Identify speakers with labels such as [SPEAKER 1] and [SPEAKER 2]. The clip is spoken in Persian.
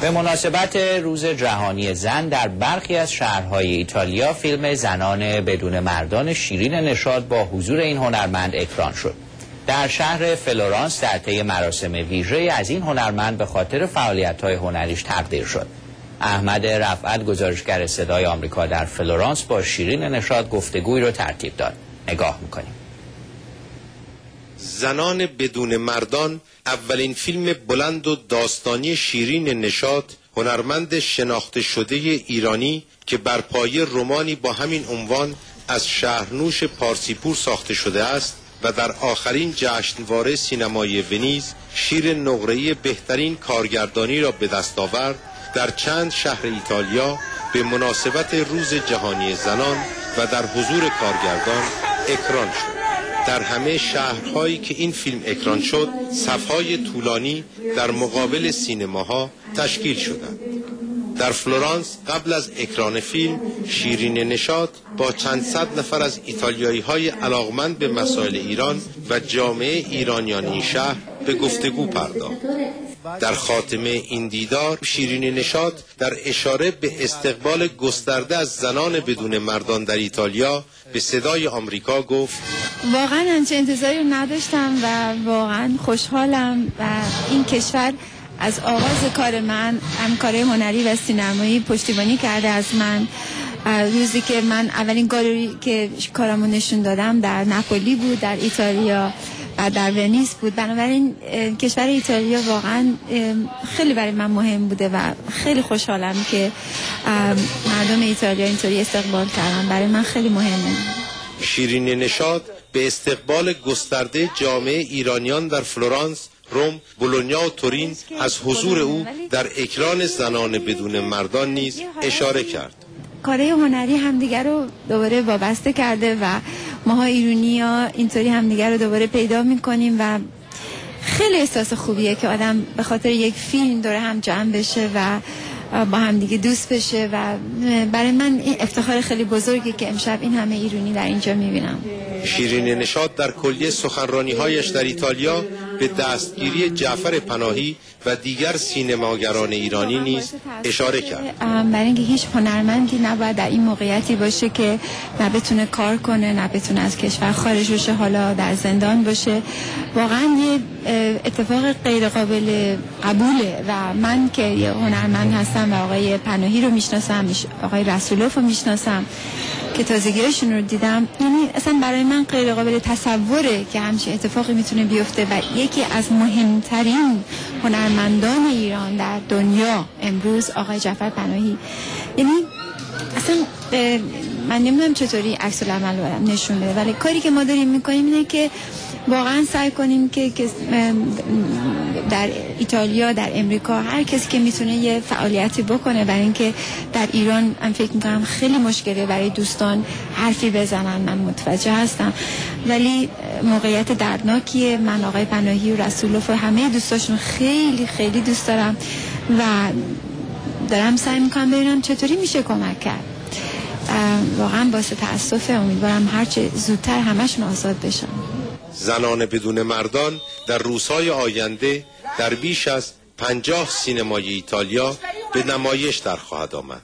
[SPEAKER 1] به مناسبت روز جهانی زن در برخی از شهرهای ایتالیا فیلم زنان بدون مردان شیرین نشاط با حضور این هنرمند اکران شد. در شهر فلورانس در طی مراسم ویژه از این هنرمند به خاطر فعالیت‌های هنریش تقدیر شد. احمد رفعت گزارشگر صدای آمریکا در فلورانس با شیرین نشاط گفتگوی رو ترتیب داد. نگاه می‌کنیم.
[SPEAKER 2] زنان بدون مردان اولین فیلم بلند و داستانی شیرین نشاد هنرمند شناخته شده ایرانی که بر پایه رومانی با همین عنوان از شهرنوش پارسیپور ساخته شده است و در آخرین جشنواره سینمای ونیز شیر نقره‌ای بهترین کارگردانی را به دست آورد در چند شهر ایتالیا به مناسبت روز جهانی زنان و در حضور کارگردان اکران شد. در همه شهرهایی که این فیلم اکران شد صفهای طولانی در مقابل سینماها تشکیل شدند. در فلورانس قبل از اکران فیلم شیرین نشاد با چند صد نفر از ایتالیایی های علاقمند به مسائل ایران و جامعه ایرانیان این شهر به گفتگو پرداخت. در خاتمه این دیدار شیرین نشاد در اشاره به استقبال گسترده از زنان بدون مردان در ایتالیا به صدای آمریکا گفت
[SPEAKER 3] واقعا انچه انتظاری رو نداشتم و واقعا خوشحالم و این کشور از آغاز کار من همکاره هنری و سینمایی پشتیبانی کرده از من. روزی که من اولین گالری که کارمو نشون دادم در نپولی بود در ایتالیا. و در ونیز بود. بنابراین کشور ایتالیا واقعا خیلی برای من مهم بوده و خیلی خوشحالم که مردم ایتالیا اینطوری استقبال کردن. برای من خیلی مهمه.
[SPEAKER 2] شیرین نشاد به استقبال گسترده جامعه ایرانیان در فلورانس روم، بولونیا و تورین از حضور او در اکران زنان بدون مردان نیز اشاره کرد.
[SPEAKER 3] کاره هنری همدیگر رو دوباره وابسته کرده و ماها ایرونی ها اینطوری همدیگر رو دوباره پیدا می‌کنیم و خیلی احساس خوبیه که آدم به خاطر یک فیلم دوره هم جمع بشه و با هم دیگه دوست بشه و برای من این افتخار خیلی بزرگی که امشب این همه ایرونی در اینجا می‌بینم.
[SPEAKER 2] شیرین نشاد در کلیه سخنرانی هایش در ایتالیا به دستگیری جعفر پناهی و دیگر سینماگران ایرانی نیز اشاره کرد.
[SPEAKER 3] برای اینکه هیچ هنرمندی نباید در این موقعیتی باشه که نه بتونه کار کنه نه بتونه از کشور خارج بشه حالا در زندان باشه. واقعا یه اتفاق غیر قابل قبوله و من که یه هنرمند هستم و آقای پناهی رو می‌شناسم آقای رسولوف رو می‌شناسم. که تازگیشون رو دیدم یعنی اصلا برای من غیر قابل تصوره که همچین اتفاقی می‌تونه بیفته و یکی از مهمترین هنرمندان ایران در دنیا امروز آقای جعفر پناهی. یعنی اصلا من نمی‌دونم چطوری عکس العمل نشون بده ولی کاری که ما داریم می‌کنیم اینه که واقعا سعی کنیم که در ایتالیا در امریکا هر کسی که می‌تونه یه فعالیتی بکنه برای اینکه در ایران من فکر می‌کنم خیلی مشکله برای دوستان حرفی بزنن من متوجه هستم. ولی موقعیت دردناکیه. من آقای پناهی و رسولوف و همه دوستاشون خیلی خیلی دوست دارم و دارم سعی می‌کنم ببینم چطوری میشه کمک کرد. واقعا باعث تاسف امیدوارم هرچه زودتر همشون آزاد بشن.
[SPEAKER 2] زنان بدون مردان در روزهای آینده در بیش از پنجاه سینمای ایتالیا به نمایش در خواهد آمد.